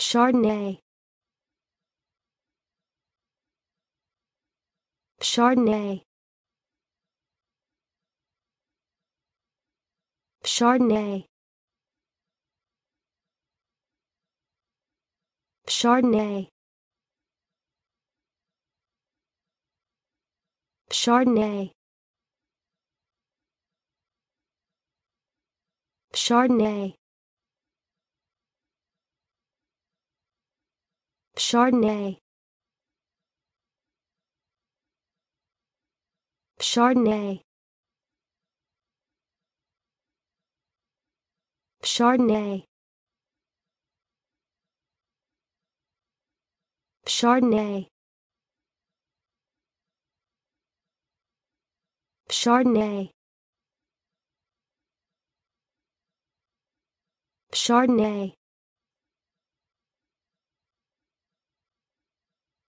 Chardonnay. Chardonnay. Chardonnay. Chardonnay. Chardonnay. Chardonnay Chardonnay. Chardonnay. Chardonnay. Chardonnay. Chardonnay. Chardonnay